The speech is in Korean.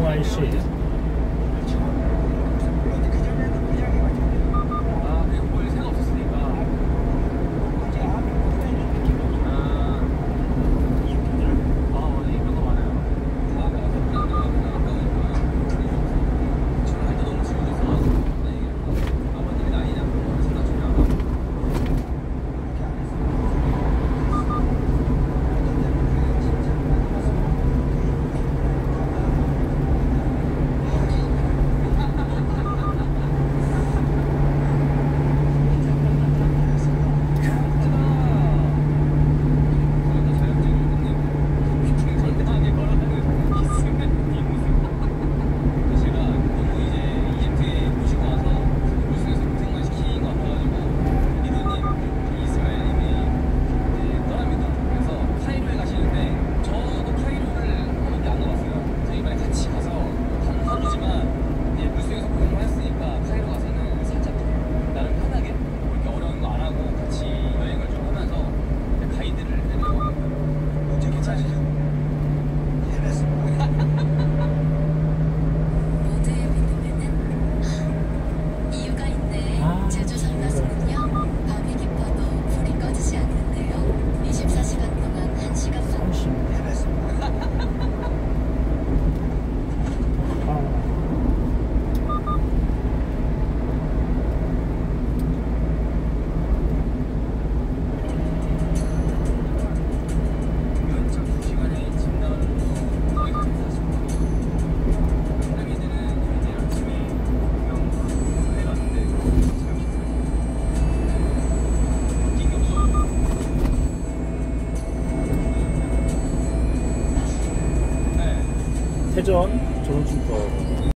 Why is? 대전 전원출터